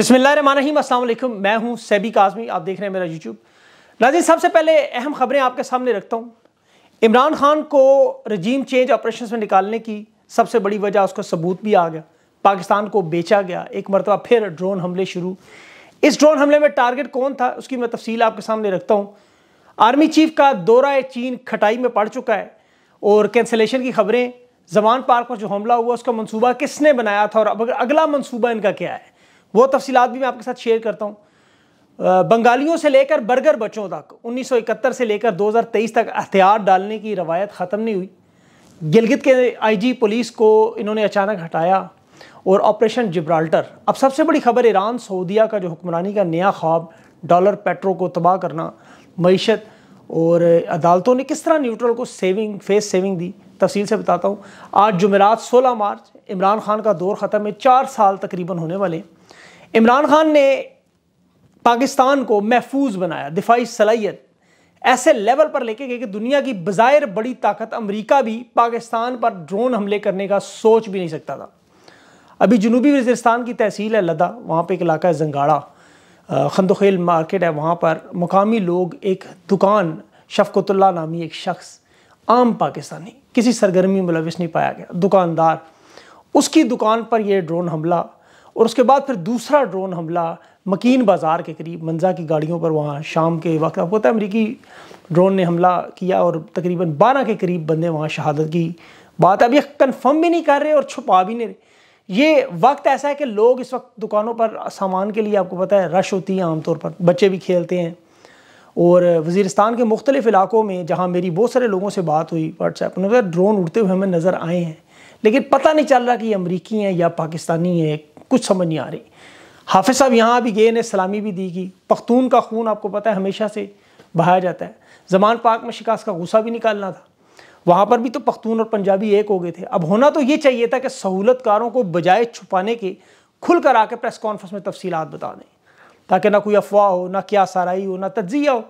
अस्सलाम वालेकुम मैं हूँ सैबी काजमी, आप देख रहे हैं मेरा यूट्यूब नाजिन सबसे पहले अहम खबरें आपके सामने रखता हूँ। इमरान खान को रजीम चेंज ऑपरेशन में निकालने की सबसे बड़ी वजह, उसका सबूत भी आ गया। पाकिस्तान को बेचा गया। एक मरतबा फिर ड्रोन हमले शुरू। इस ड्रोन हमले में टारगेट कौन था, उसकी मैं तफसील आपके सामने रखता हूँ। आर्मी चीफ का दौरा चीन खटाई में पड़ चुका है। और कैंसलेशन की खबरें जमान पार्क पर जो हमला हुआ, उसका मनसूबा किसने बनाया था? और अब अगला मनसूबा इनका क्या है? वो तफसीत भी मैं आपके साथ शेयर करता हूँ। बंगालियों से लेकर बर्गर बच्चों तक 1971 से लेकर 2023 तक एहतियात डालने की रवायत ख़त्म नहीं हुई। गिलगित के आईजी पुलिस को इन्होंने अचानक हटाया और ऑपरेशन जिब्राल्टर। अब सबसे बड़ी खबर ईरान, सऊदिया का जो हुक्मरानी का नया ख्वाब, डॉलर पेट्रो को तबाह करना, मीशत और अदालतों ने किस तरह न्यूट्रल को सेविंग, फेस सेविंग दी, तफसील से बताता हूँ। आज जुमेरात 16 मार्च, इमरान खान का दौर ख़त्म है, चार साल तकरीबन होने वाले इमरान खान ने पाकिस्तान को महफूज बनाया, दिफाई सलाहियत। ऐसे लेवल पर लेके गए कि दुनिया की बाज़ाहिर बड़ी ताकत अमेरिका भी पाकिस्तान पर ड्रोन हमले करने का सोच भी नहीं सकता था। अभी जनूबी वजीरस्तान की तहसील है लदा वहाँ पर एक इलाका है जंगाड़ा। खंदोखेल मार्केट है, वहाँ पर मुकामी लोग एक दुकान शफकतुल्ला नामी एक शख्स, आम पाकिस्तानी, किसी सरगर्मी में मुलविस नहीं पाया गया, दुकानदार। उसकी दुकान पर यह ड्रोन हमला और उसके बाद फिर दूसरा ड्रोन हमला मकीन बाज़ार के करीब, मंजा की गाड़ियों पर वहाँ शाम के वक्त आपको पता है, अमरीकी ड्रोन ने हमला किया और तकरीबन बारह के करीब बंदे वहाँ शहादत की बात अब ये कन्फर्म भी नहीं कर रहे और छुपा भी नहीं रहे। ये वक्त ऐसा है कि लोग इस वक्त दुकानों पर सामान के लिए आपको पता है रश होती है आमतौर पर, बच्चे भी खेलते हैं। और वज़ीरस्तान के मुख्तलिफ़ इलाकों में जहाँ मेरी बहुत सारे लोगों से बात हुई व्हाट्सएप उन्होंने ड्रोन उड़ते हुए हमें नज़र आए हैं, लेकिन पता नहीं चल रहा कि ये अमरीकी हैं या पाकिस्तानी हैं कुछ समझ नहीं आ रही। हाफिज साहब यहाँ भी गए ने सलामी भी दी गई। पख्तून का खून आपको पता है, हमेशा से बहाया जाता है। जमान पाक में शिकास का गुस्सा भी निकालना था। वहाँ पर भी तो पख्तून और पंजाबी एक हो गए थे। अब होना तो ये चाहिए था कि सहूलतकारों को बजाय छुपाने के खुल कर आके प्रेस कॉन्फ्रेंस में तफसीत बता दें। ताकि ना कोई अफवाह हो, ना क्या साराई हो, ना तजिया हो।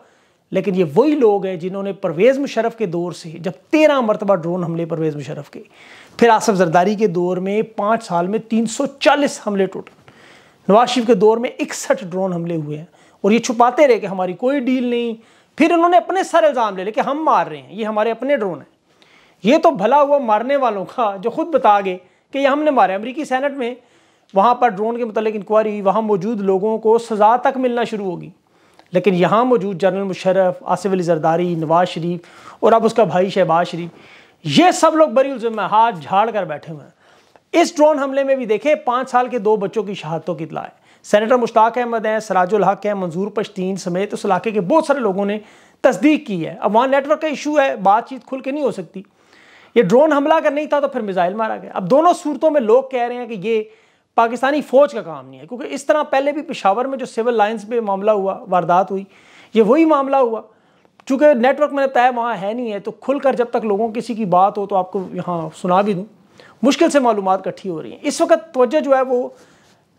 लेकिन ये वही लोग हैं जिन्होंने परवेज़ मुशरफ के दौर से, जब तेरह मरतबा ड्रोन हमले परवेज़ मुशरफ के, फिर आसफ जरदारी के दौर में पाँच साल में तीन सौ चालीस हमले टोटल। नवाज़ शरीफ के दौर में इकसठ ड्रोन हमले हुए हैं और ये छुपाते रहे कि हमारी कोई डील नहीं। फिर उन्होंने अपने सर इल्ज़ाम ले लेके हम मार रहे हैं, ये हमारे अपने ड्रोन हैं। ये तो भला हुआ मारने वालों का जो खुद बता गए कि ये हमने मारे। अमरीकी सैनट में वहाँ पर ड्रोन के मतलब इंक्वायरी वहाँ मौजूद लोगों को सज़ा तक मिलना शुरू होगी। लेकिन यहाँ मौजूद जनरल मुशरफ आसिफ अली जरदारी, नवाज़ शरीफ और अब उसका भाई शहबाज शरीफ, ये सब लोग बरी उलझम हाथ झाड़ कर बैठे हुए हैं। इस ड्रोन हमले में भी देखें, पाँच साल के दो बच्चों की शहादतों की इतला है। सेनेटर मुश्ताक अहमद हैं सराजुल हक हैं, मंजूर पश्तीन समेत उस इलाके के बहुत सारे लोगों ने तस्दीक की है। अब वहाँ नेटवर्क का इशू है, बातचीत खुल के नहीं हो सकती। ये ड्रोन हमला अगर नहीं था तो फिर मिज़ाइल मारा गया। अब दोनों सूरतों में लोग कह रहे हैं कि ये पाकिस्तानी फ़ौज का काम नहीं है, क्योंकि इस तरह पहले भी पिशावर में जो सिविल लाइन्स पे मामला हुआ, वारदात हुई, ये वही मामला हुआ। चूँकि नेटवर्क मैंने तय वहाँ है नहीं है तो खुलकर जब तक लोगों किसी की बात हो तो आपको यहाँ सुना भी दूँ। मुश्किल से मालूम इकट्ठी हो रही हैं। इस वक्त तोजह जो है वो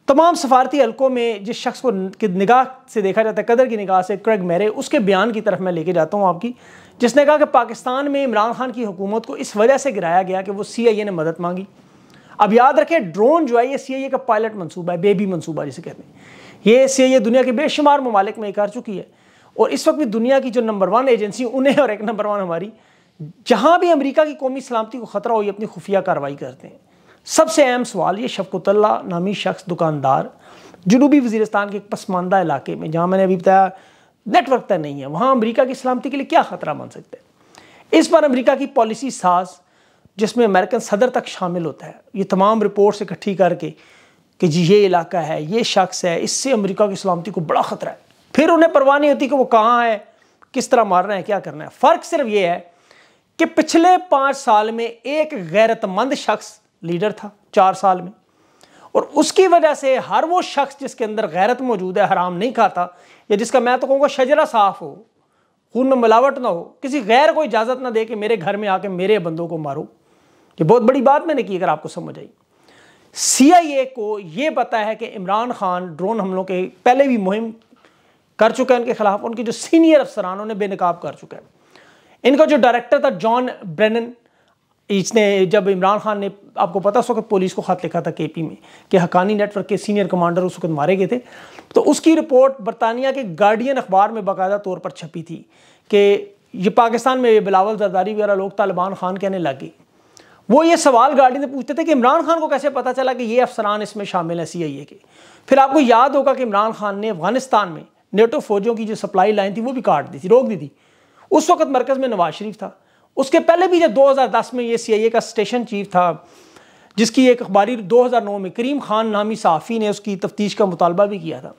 तमाम सफारती हलकों में जिस शख्स को निगाह से देखा जाता है, कदर की निगाह से, क्रैग मेरे, उसके बयान की तरफ़ मैं लेके जाता हूँ आपकी, जिसने कहा कि पाकिस्तान में इमरान खान की हुकूमत को इस वजह से गिराया गया कि वो सी आई ए ने मदद मांगी। अब याद रखें ड्रोन जो है, ये सी का पायलट मनसूबा है बेबी मनसूबा जिसे कहते हैं। ये सी दुनिया के बेशुमार ममालिक में कर चुकी है। और इस वक्त भी दुनिया की जो नंबर वन एजेंसी उन्हें और एक नंबर वन हमारी, जहाँ भी अमरीका की कौमी सलामती को ख़तरा हो, ये अपनी खुफिया कार्रवाई करते हैं। सबसे अहम सवाल, ये शफकतल्ला नामी शख्स दुकानदार, जनूबी वजीरस्तान के एक पसमानदा इलाके में, जहाँ मैंने अभी बताया नेटवर्क तय नहीं है। वहाँ अमरीका की सलामती के लिए क्या ख़तरा बन सकता है? इस पर अमरीका की पॉलिसी साज जिसमें अमेरिकन सदर तक शामिल होता है। ये तमाम रिपोर्ट्स इकट्ठी करके कि जी, ये इलाका है, ये शख्स है, इससे अमरीका की सलामती को बड़ा ख़तरा है। फिर उन्हें परवाह नहीं होती कि वो कहाँ है, किस तरह मारना है, क्या करना है। फ़र्क सिर्फ़ ये है कि पिछले पाँच साल में एक गैरतमंद शख्स लीडर था, चार साल में। और उसकी वजह से हर वो शख्स जिसके अंदर गैरत मौजूद है, हराम नहीं खाता, या जिसका मैं तो कहूँगा शजरा साफ़ हो, खून में मिलावट ना हो, किसी गैर को इजाज़त ना दे कि मेरे घर में आके मेरे बंदों को मारो। ये बहुत बड़ी बात मैंने की अगर आपको समझ आई। सीआईए को ये पता है कि इमरान खान ड्रोन हमलों के पहले भी मुहिम कर चुके हैं उनके खिलाफ, उनके जो सीनियर अफसरान उन्हें बेनकाब कर चुके हैं। इनका जो डायरेक्टर था जॉन ब्रेनन इसने जब इमरान खान ने, आपको पता उस वक्त पुलिस को ख़त लिखा था के पी में कि हकानी नेटवर्क के सीनियर कमांडर उस वक्त मारे गए थे। तो उसकी रिपोर्ट बरतानिया के गार्डियन अखबार में बाकायदा तौर पर छपी थी कि ये पाकिस्तान में बिलावल जरदारी वगैरह लोग तालिबान खान कहने लगे वो ये सवाल गार्डियन से पूछते थे कि इमरान खान को कैसे पता चला कि ये अफसरान इसमें शामिल है सी आई ए के? फिर आपको याद होगा कि इमरान खान ने अफ़गानिस्तान में नेटो फौजों की जो सप्लाई लाइन थी, वो भी काट दी थी, रोक दी थी। उस वक्त मरकज़ में नवाज़ शरीफ था। उसके पहले भी जब 2010 में ये सीआईए का स्टेशन चीफ था, जिसकी एक अखबारी 2009 में करीम खान नामी साफ़ी ने उसकी तफ्तीश का मुतालबा भी किया था।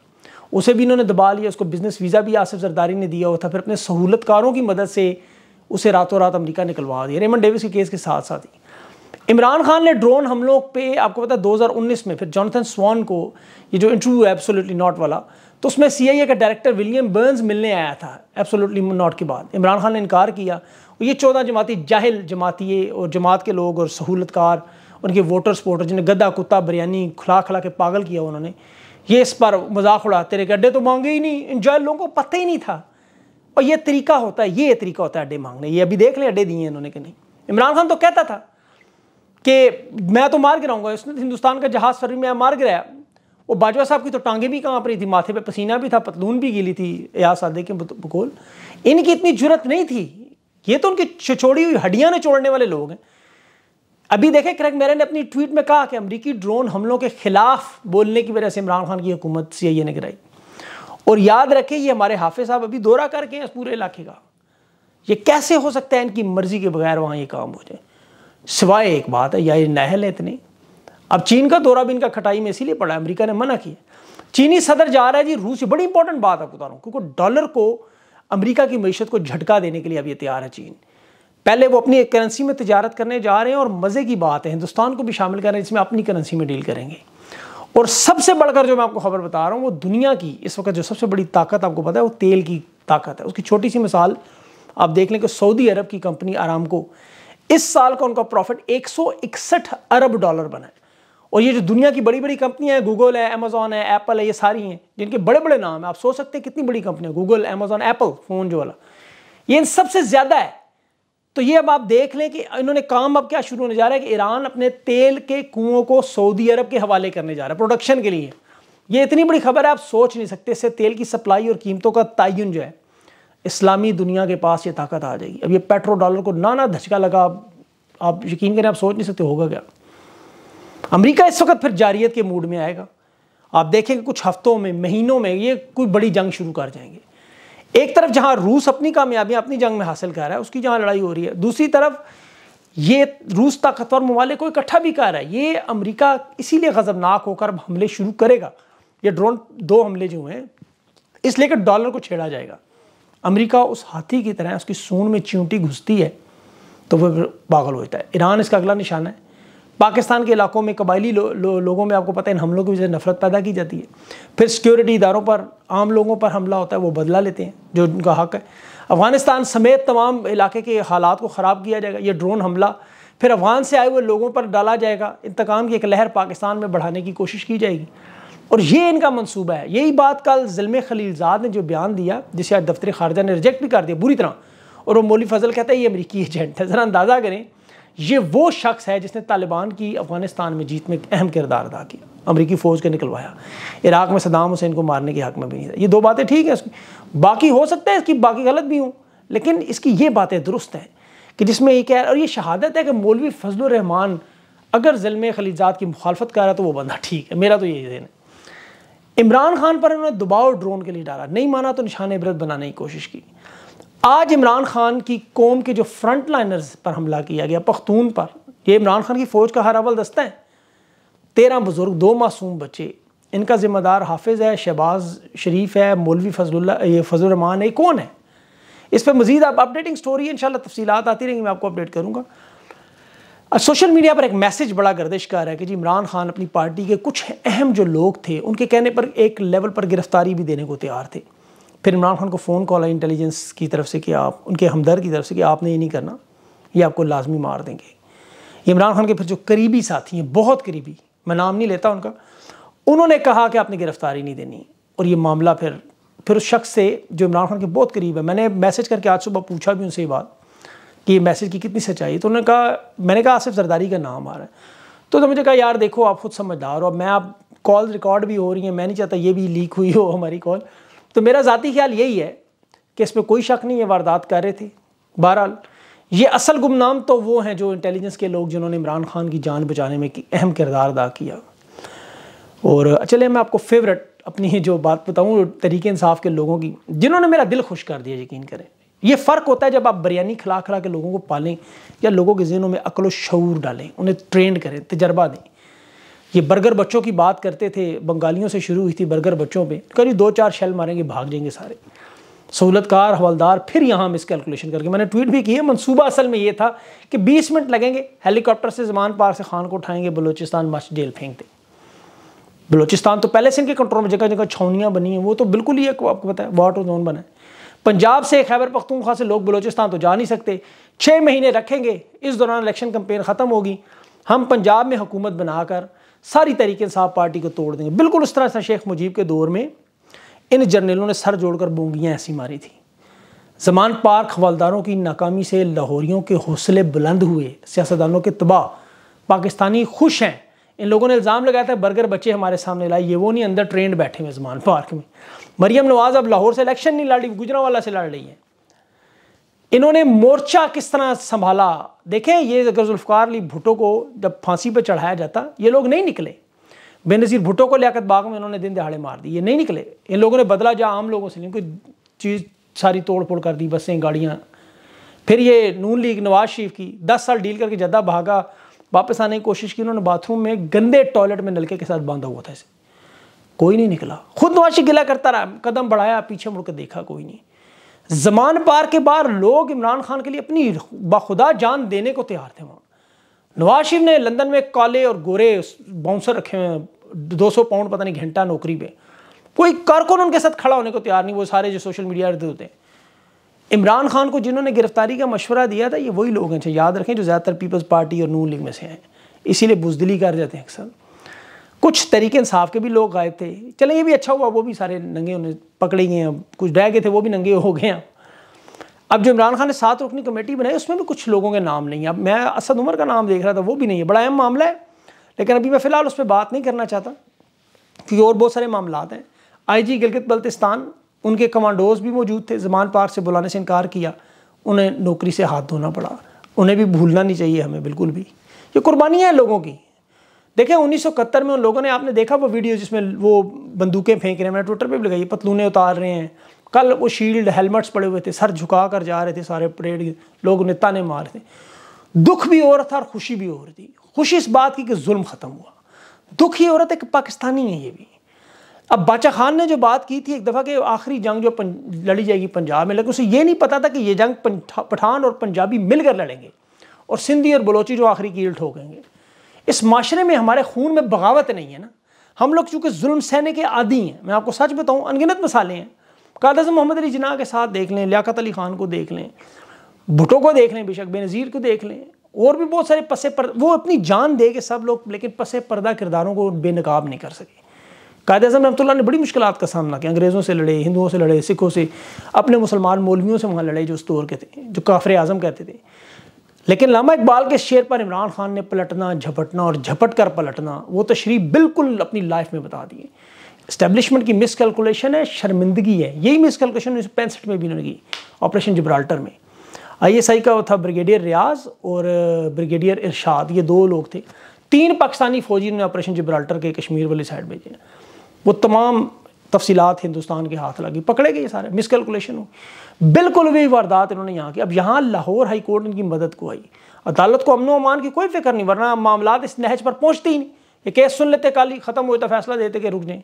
उसे भी इन्होंने दबा लिया, उसको बिज़नेस वीज़ा भी आसिफ जरदारी ने दिया हुआ था। फिर अपने सहूलतकारों की मदद से उसे रातों रात अमरीका निकलवा दिया। रेमन डेविस के केस के साथ साथ ही। इमरान खान ने ड्रोन हमलों पे, आपको पता है 2019 में फिर जॉनथन स्वान को, ये जो इंटरव्यू है एब्सोल्युटली नॉट वाला तो उसमें सीआईए का डायरेक्टर विलियम बर्न्स मिलने आया था एब्सोल्युटली नॉट के बाद। इमरान खान ने इनकार किया, और ये चौदह जमाती, जाहिल जमाती और जमात के लोग, और सहूलतकार, उनके वोटर सपोर्टर जिन्हें गद्दा, कुत्ता, बिरयानी, खुला खिला के पागल किया उन्होंने, ये इस पर मज़ाक उड़ा, तेरे अड्डे तो मांगे ही नहीं, इन जाहिल लोगों को पता ही नहीं था। और ये तरीका होता है, ये तरीका होता है अड्डे मांगने, ये अभी देख लें अड्डे दिए इन्होंने कि नहीं। इमरान खान तो कहता था कि मैं तो मार गिराऊँगा उसने हिंदुस्तान का जहाज़ फरवरी में मार गिराया। वो बाजवा साहब की तो टांगे भी कहाँ रही थी? माथे पे पसीना भी था, पतलून भी गिली थी या सादे के बकोल। इनकी इतनी ज़रूरत नहीं थी। ये तो उनकी छिछोड़ी हुई हड्डियाँ ने छोड़ने वाले लोग हैं। अभी देखें क्रैक मेरे ने अपनी ट्वीट में कहा कि अमरीकी ड्रोन हमलों के खिलाफ बोलने की वजह से इमरान खान की हुकूमत सी आई ए ने गिराई। और याद रखें, ये हमारे हाफिज साहब अभी दौरा करके हैं इस पूरे इलाके का। ये कैसे हो सकता है इनकी मर्ज़ी के बगैर वहाँ ये काम हो जाए? सिवाय एक बात है, या ये नहल है इतनी। अब चीन का दौरा भी इनका खटाई में इसीलिए पड़ा अमेरिका ने मना किया। चीनी सदर जा रहा है जी, रूस बड़ी इंपॉर्टेंट बात है बता रहा हूँ क्योंकि डॉलर को अमेरिका की मीशत को झटका देने के लिए अब ये तैयार है चीन। पहले वो अपनी एक करेंसी में तजारत करने जा रहे हैं और मज़े की बात है, हिंदुस्तान को भी शामिल कर रहे हैं जिसमें अपनी करेंसी में डील करेंगे। और सबसे बढ़कर जो मैं आपको खबर बता रहा हूँ, वो दुनिया की, इस वक्त जो सबसे बड़ी ताकत आपको पता है, वो तेल की ताकत है। उसकी छोटी सी मिसाल आप देख लें कि सऊदी अरब की कंपनी आराम को इस साल का उनका प्रॉफिट एक सौ इकसठ अरब डॉलर बना है। और ये जो दुनिया की बड़ी बड़ी कंपनियाँ हैं गूगल है अमेजोन है एप्पल है, ये सारी हैं, जिनके बड़े बड़े नाम हैं। आप सोच सकते हैं कितनी बड़ी कंपनियाँ गूगल अमेजोन एप्पल फ़ोन जो वाला। ये इन सबसे ज़्यादा है। तो ये अब आप देख लें कि इन्होंने काम अब क्या शुरू होने जा रहा है कि ईरान अपने तेल के कुओं को सऊदी अरब के हवाले करने जा रहा है प्रोडक्शन के लिए। ये इतनी बड़ी खबर है, आप सोच नहीं सकते, इससे तेल की सप्लाई और कीमतों का तयन जो है इस्लामी दुनिया के पास ये ताकत आ जाएगी। अब ये पेट्रो डॉलर को ना ना धचका लगा, आप यकीन करें, आप सोच नहीं सकते, होगा क्या? अमेरिका इस वक्त फिर जारियत के मूड में आएगा। आप देखेंगे कुछ हफ्तों में, महीनों में ये कोई बड़ी जंग शुरू कर जाएँगे। एक तरफ़ जहाँ रूस अपनी कामयाबियाँ अपनी जंग में हासिल कर रहा है, उसकी जहाँ लड़ाई हो रही है। दूसरी तरफ़ ये रूस ताकतवर ममालिक को इकट्ठा भी कर रहा है। ये अमेरिका इसीलिए गजबनाक होकर हमले शुरू करेगा। ये ड्रोन दो हमले जो हैं, इसलिए कि डॉलर को छेड़ा जाएगा। अमेरिका उस हाथी की तरह उसकी सून में चिंटी घुसती है तो वह पागल हो जाता है। ईरान इसका अगला निशाना है। पाकिस्तान के इलाकों में कबायली लो, लो, लोगों में आपको पता है इन हमलों की वजह से नफरत पैदा की जाती है। फिर सिक्योरिटी इदारों पर आम लोगों पर हमला होता है वो बदला लेते हैं जो उनका हक है। अफ़गानिस्तान समेत तमाम इलाके के हालात को ख़राब किया जाएगा ये ड्रोन हमला। फिर अफगान से आए हुए लोगों पर डाला जाएगा। इंतकाम की एक लहर पाकिस्तान में बढ़ाने की कोशिश की जाएगी। और ये इनका मनसूबा है। यही बात कल ज़िलम खलीलजाद ने जो बयान दिया, जिसे आज दफ्तर खारजा ने रिजेक्ट भी कर दिया बुरी तरह, और वो मोली फजल कहता है, ये अमरीकी एजेंट है। ज़रा अंदाज़ा करें, ये वो शख्स है जिसने तालिबान की अफ़गानिस्तान में जीत में अहम किरदार अदा किया, अमरीकी फ़ौज के निकलवाया। इराक में सदाम हुसैन को मारने के हक में भी नहीं था। ये दो बातें ठीक है इसकी बाकी हो सकता है इसकी बाकी गलत भी हूँ, लेकिन इसकी ये बातें दुरुस्त हैं कि जिसमें ये कह और ये शहादत है कि मौलवी फजलरहमान अगर ज़िलम खलीजात की मुखालफत कर रहा है तो वो बंदा ठीक है। मेरा तो यही दिन है। इमरान खान पर उन्होंने दबाव ड्रोन के लिए डाला। नहीं माना तो निशान इबरत बनाने की कोशिश की। आज इमरान खान की कौम के जो फ्रंट लाइनर्स पर हमला किया गया, पख्तून पर, ये इमरान खान की फ़ौज का हर अवल दस्ता है। तेरह बुज़ुर्ग, दो मासूम बच्चे। इनका ज़िम्मेदार हाफिज़ है, शहबाज शरीफ है, मौलवी फजल ये फजलरमान है कौन है? इस पर मजीद आप अपडेटिंग स्टोरी इन तफसीत आती रहेंगी, मैं आपको अपडेट करूँगा। सोशल मीडिया पर एक मैसेज बड़ा गर्दिश कर रहा है कि जी, इमरान खान अपनी पार्टी के कुछ अहम जो लोग थे, उनके कहने पर एक लेवल पर गिरफ्तारी भी देने को तैयार थे। फिर इमरान खान को फ़ोन कॉल आई इंटेलिजेंस की तरफ़ से कि आप, उनके हमदर की तरफ़ से कि आपने ये नहीं करना, ये आपको लाजमी मार देंगे। इमरान खान के फिर जो करीबी साथी हैं, बहुत करीबी, मैं नाम नहीं लेता उनका, उन्होंने कहा कि आपने गिरफ्तारी नहीं देनी। और ये मामला फिर फिर उस शख्स से, जो इमरान खान के बहुत करीब है, मैंने मैसेज करके आज सुबह पूछा भी उनसे ये बात कि ये मैसेज की कितनी सच्चाई तो उन्होंने कहा मैंने कहा आसिफ जरदारी का नाम आ रहा है। तो, तो मुझे कहा यार देखो आप खुद समझदार हो। मैं आप कॉल रिकॉर्ड भी हो रही हैं। मैं नहीं चाहता ये भी लीक हुई हो हमारी कॉल। तो मेरा ज़ाती ख्याल यही है कि इसमें कोई शक नहीं है वारदात कर रहे थे। बहरहाल ये असल गुमनाम तो वो हैं जो इंटेलिजेंस के लोग जिन्होंने इमरान खान की जान बचाने में अहम किरदार अदा किया। और चले मैं आपको फेवरेट अपनी जो बात बताऊँ तरीके इंसाफ के लोगों की जिन्होंने मेरा दिल खुश कर दिया यकीन करें। ये फ़र्क होता है जब आप बिरयानी खिला खिला के लोगों को पालें या लोगों के जहनों में अकलो शूर डालें, उन्हें ट्रेंड करें, तजर्बा दें। ये बर्गर बच्चों की बात करते थे, बंगालियों से शुरू हुई थी बर्गर बच्चों पे, करीब दो चार शेल मारेंगे, भाग जाएँगे सारे। सहूलतकार, हवलदार, फिर यहाँ मिस कैलकुलेशन करके, मैंने ट्वीट भी किया मनसूबा असल में ये था कि 20 मिनट लगेंगे हेलीकॉप्टर से जमान पार से खान को उठाएँगे, बलोचिस्तान मस्त जेल फेंक दें बलोचिस्तान तो पहले से इनके कंट्रोल में जगह जगह छावनियाँ बनी हैं, वो तो बिल्कुल ही एक, आपको पता है वाटर जोन बना है। पंजाब से खैबर पख्तूनख्वा से लोग बलोचिस्तान तो जा नहीं सकते। छः महीने रखेंगे, इस दौरान इलेक्शन कंपेन ख़त्म होगी। हम पंजाब में हुकूमत बनाकर सारी तरीके इंसाफ पार्टी को तोड़ देंगे। बिल्कुल उस तरह से शेख मुजीब के दौर में इन जर्नलों ने सर जोड़कर बोंगियाँ ऐसी मारी थी। जमान पार्क हवालदारों की नाकामी से लाहौरियों के हौसले बुलंद हुए। सियासतदानों के तबाह। पाकिस्तानी खुश हैं इन लोगों ने इल्ज़ाम लगाया था, बर्गर बच्चे हमारे सामने लाए। ये वो नहीं, अंदर ट्रेंड बैठे हुए जमान पार्क में। मरियम नवाज़ अब लाहौर से इलेक्शन नहीं लड़ गुजरावाला से लड़ रही है। इन्होंने मोर्चा किस तरह संभाला? देखें, ये अगर जुल्फ़ार अली भुट्टो को जब फांसी पर चढ़ाया जाता, ये लोग नहीं निकले। बेनज़ीर भुट्टो को लियाकत बाग में इन्होंने दिन दिहाड़े मार दी, ये नहीं निकले। इन लोगों ने बदला जा आम लोगों से नहीं, कोई चीज़ सारी तोड़ फोड़ कर दी, बसें, गाड़ियाँ। फिर ये नून लीग नवाज़ शरीफ की दस साल डील करके जद्दा भागा वापस आने की कोशिश की, उन्होंने बाथरूम में गंदे टॉयलेट में नलके के साथ बांधा हुआ था इसे। कोई नहीं निकला। खुद नवाज़ शरीफ गिला करता रहा, कदम बढ़ाया, पीछे मुड़ मुड़कर देखा कोई नहीं। जमान पार के बाहर लोग इमरान खान के लिए अपनी बाखुदा जान देने को तैयार थे वहाँ। नवाज़ शरीफ ने लंदन में काले और गोरे बाउंसर रखे हुए दो सौ पाउंड पता नहीं घंटा नौकरी पे। कोई कारकुन उनके साथ खड़ा होने को तैयार नहीं, वो सारे जो सोशल मीडिया होते हैं। इमरान खान को जिन्होंने गिरफ्तारी का मशवरा दिया था, ये वही लोग हैं याद रखें, जो ज़्यादातर पीपल्स पार्टी और नून लीग में से हैं। इसीलिए बुजदली कर जाते हैं अक्सर। कुछ तरीके इंसाफ के भी लोग गायब थे। चले, ये भी अच्छा हुआ, वो भी सारे नंगे उन्हें पकड़े गए हैं। कुछ डह गए थे, वो भी नंगे हो गए हैं। अब जो इमरान खान ने सात रुकनी कमेटी बनाई, उसमें भी कुछ लोगों के नाम नहीं है। अब मैं असद उमर का नाम देख रहा था, वो भी नहीं है। बड़ा अहम मामला है, लेकिन अभी मैं फ़िलहाल उस पर बात नहीं करना चाहता, क्योंकि और बहुत सारे मामला हैं। आई जी गिलगित बल्तिस्तान उनके कमांडोज भी मौजूद थे जमान पार से बुलाने से इनकार किया। उन्हें नौकरी से हाथ धोना पड़ा। उन्हें भी भूलना नहीं चाहिए हमें, बिल्कुल भी। ये कुर्बानियाँ हैं लोगों की। देखें, उन्नीस में उन लोगों ने, आपने देखा वो वीडियो जिसमें वो बंदूकें फेंक रहे हैं, मैंने ट्विटर पर भी लगाई, पतलूने उतार रहे हैं। कल वो शील्ड हेलमेट्स पड़े हुए थे, सर झुका कर जा रहे थे सारे परेड, लोग उन्हें ताने मार थे दुख भी रहा था और खुशी भी रही थी। खुशी इस बात की कि जुल्म ख़त्म हुआ। दुख हो रहा था कि पाकिस्तानी है ये भी। अब बाचा खान ने जो बात की थी एक दफ़ा कि आखिरी जंग जो लड़ी जाएगी पंजाब में, लेकिन उसे ये नहीं पता था कि ये जंग पठान और पंजाबी मिलकर लड़ेंगे और सिंधी और बलोची जो आखिरी कील ठोकेंगे। इस माशरे में हमारे खून में बगावत नहीं है ना। हम लोग चूँकि जुल्म सहने के आदि हैं, मैं आपको सच बताऊँ, अनगिनत मसाले हैं। कादस मोहम्मद अली जना के साथ देख लें, लियाकत अली खान को देख लें भुटो को देख लें बेशक, बेनज़ीर को देख लें, और भी बहुत सारे पसे पर, वो अपनी जान दे के सब लोग, लेकिन पसे पर्दा किरदारों को बेनकाब नहीं कर सके। कायद अजम रहमतुल्लाह ने बड़ी मुश्किल का सामना किया। अंग्रेज़ों से लड़े, हिंदुओं से लड़े, सिखों से, अपने मुसलमान मौलवियों से वहाँ लड़े जो उस दौर के थे, जो काफर आज़म कहते थे। लेकिन लामा इकबाल के शेर पर इमरान खान ने पलटना, झपटना और झपट कर पलटना, वो तशरी बिल्कुल अपनी लाइफ में बता दिए इस्टेब्लिशमेंट की मिस कैलकुलेशन है, शर्मिंदगी है। यही मिस कैलकुलेशन उन्नीस सौ पैंसठ में भी उन्होंने की ऑपरेशन जब्राल्टर में। आई एस आई का वो था ब्रिगेडियर रियाज और ब्रिगेडियर इरशाद ये दो लोग थे। तीन पाकिस्तानी फौजी ने ऑपरेशन जब्राल्टर के कश्मीर वाली साइड भेजे। वो तमाम तफसीलात हिंदुस्तान के हाथ लगी, पकड़े गए सारे मिसकैलकुलेशन हो। बिल्कुल भी वारदात इन्होंने यहाँ की। अब यहाँ लाहौर हाई कोर्ट इनकी मदद को आई। अदालत को अमन अमान की कोई फ़िक्र नहीं, वरना मामला इस नहज पर पहुँचते ही नहीं। ये केस सुन लेते, कल ख़त्म हुए तो फैसला देते कि रुक जाए।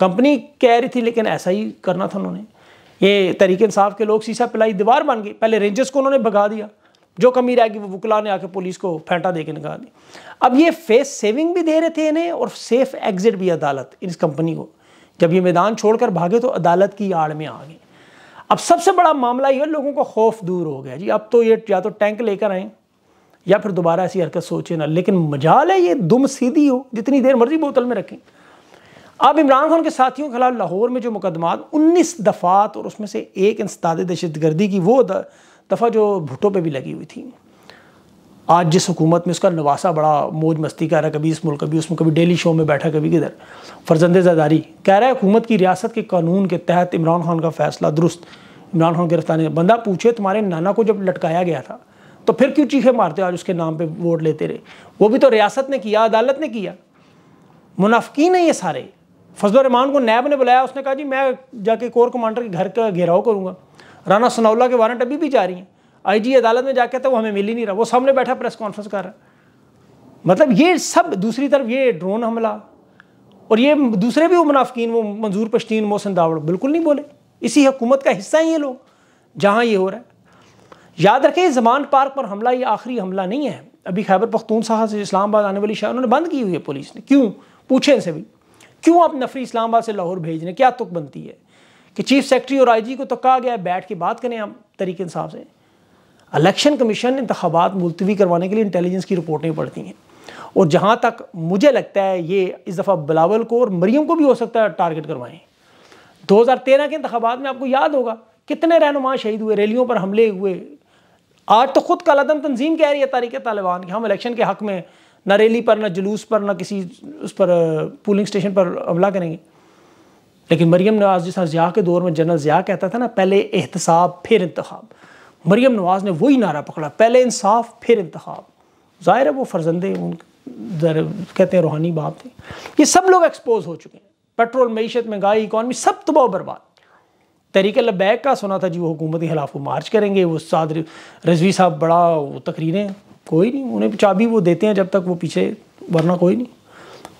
कंपनी कह रही थी, लेकिन ऐसा ही करना था उन्होंने। ये तरीके इंसाफ के लोग शीशा पिलाई दीवार बन गई पहले रेंजर्स को उन्होंने भगा दिया। जो कमी रहेगी, वो वकला ने आके पुलिस को फेंटा दे के निकाल दी। अब ये फेस सेविंग भी दे रहे थे इन्हें और सेफ़ एग्जिट भी अदालत, इस कंपनी को। जब ये मैदान छोड़कर भागे तो अदालत की आड़ में आ गए अब सबसे बड़ा मामला ये लोगों को खौफ दूर हो गया। जी, अब तो ये या तो टैंक लेकर आए, या फिर दोबारा ऐसी हरकत सोचे ना। लेकिन मजाल है, ये दुम सीधी हो, जितनी देर मर्ज़ी बोतल में रखें। अब इमरान खान के साथियों के खिलाफ लाहौर में जो मुकदमात, उन्नीस दफ़ात और उसमें से एक इंसदाद दहशत गर्दी की वो दफ़ा जो भुट्टो पे भी लगी हुई थी। आज जिस हुकूमत में उसका नवासा बड़ा मौज मस्ती कर रहा है, कभी इस मुल्क, कभी उसमें कभी डेली शो में बैठा, कभी किधर, फर्जंद जदारी कह रहा है हुकूमत की रियासत के कानून के तहत इमरान खान का फैसला दुरुस्त, इमरान खान गिरफ़्तार बंदा पूछे तुम्हारे नाना को जब लटकाया गया था तो फिर क्यों चीखे मारते आज उसके नाम पर वोट लेते रहे? वो भी तो रियासत ने किया, अदालत ने किया। मुनाफिकीन है ये सारे। फजल रहमान को नैब ने बुलाया, उसने कहा, जी, मैं जाके कोर कमांडर के घर का घेराव करूँगा। राना सनाउल्ला के वारंट अभी भी जारी हैं। आईजी अदालत में जाके तो वो हमें मिल ही नहीं रहा। वो सामने बैठा प्रेस कॉन्फ्रेंस कर रहा है। मतलब ये सब दूसरी तरफ़ ये ड्रोन हमला और ये दूसरे भी वो मुनाफिकीन, वो मंजूर पश्तीन, मोहसिन दावड़ बिल्कुल नहीं बोले। इसी हुकूमत का हिस्सा ही ये लोग, जहाँ ये हो रहा है। याद रखें, जमान पार्क पर हमला ये आखिरी हमला नहीं है। अभी खैबर पख्तून साहब से इस्लामाबाद आने वाली शाह, उन्होंने बंद की हुई है पुलिस ने। क्यों? पूछे इनसे भी। क्यों आप नफरी इस्लामाबाद से लाहौर भेज रहे क्या तुक बनती है? कि चीफ सेक्रेटरी और आईजी को तो कहा गया बैठ के बात करें आप, तरीके इंसाफ से। इलेक्शन कमीशन इंतबात मुलतवी करवाने के लिए इंटेलिजेंस की रिपोर्टें पड़ती हैं। और जहाँ तक मुझे लगता है ये इस दफ़ा बिलावल को और मरीम को भी हो सकता है टारगेट करवाएँ। 2013 के इंतबात में आपको याद होगा कितने रहनुमा शहीद हुए, रैलियों पर हमले हुए। आज तो खुद कलादम तंजीम कह रही है तारीख तालिबान कि, हम इलेक्शन के हक में न रैली पर, न जुलूस पर, न किसी उस पर पोलिंग स्टेशन पर हमला करेंगे। लेकिन मरियम नवाज़ जिस ज़िया के दौर में जनरल ज़िया कहता था ना, पहले एहतसाब, फिर इंतखब। मरीम नवाज़ ने वही नारा पकड़ा, पहले इंसाफ, फिर इंतखब। ज़ाहिर है वो फर्जंदे उन कहते हैं रूहानी बाप थे ये सब लोग एक्सपोज हो चुके हैं। पेट्रोल, मीशत, महँगाई, इकानमी, सब तबाह बर्बाद। तहरीक लबैक का सुना था जी, वो हुकूमत के खिलाफ वो मार्च करेंगे, वो साद रजवी साहब बड़ा वो तकरीरें कोई नहीं, उन्हें चाबी वो देते हैं जब तक वो पीछे, वरना कोई नहीं।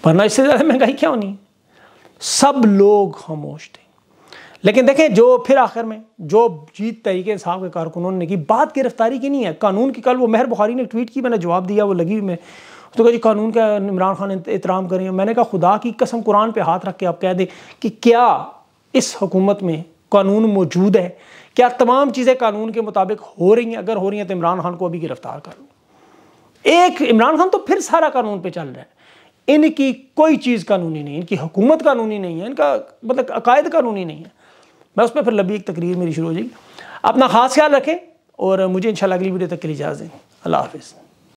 वरना इससे ज़्यादा महँगाई क्या होनी? सब लोग खामोश थे। लेकिन देखें, जो फिर आखिर में, जो जीत तरीके इंसाफ के कारकुनों ने की बात गिरफ्तारी की नहीं है। कानून की कल वो मेहर बुखारी ने ट्वीट की, मैंने जवाब दिया, वो लगी मैं। तो कहा, जी, कानून का इमरान खान एहतराम करें मैंने कहा, खुदा की कसम, कुरान पे हाथ रख के आप कह दें कि क्या इस हुकूमत में कानून मौजूद है? क्या तमाम चीज़ें कानून के मुताबिक हो रही हैं? अगर हो रही हैं तो इमरान खान को अभी गिरफ़्तार कर लो। एक, इमरान खान तो फिर सारा कानून पे चल रहा है। इनकी कोई चीज़ कानूनी नहीं, इनकी हुकूमत कानूनी नहीं है, इनका मतलब अकायद कानूनी नहीं है। मैं उस पर फिर लबी एक तकरीर मेरी शुरू हो जाएगी। अपना ख़ास ख्याल रखें और मुझे इंशाल्लाह अगली वीडियो तक के लिए इजाज़त दें। अल्लाह हाफिज़।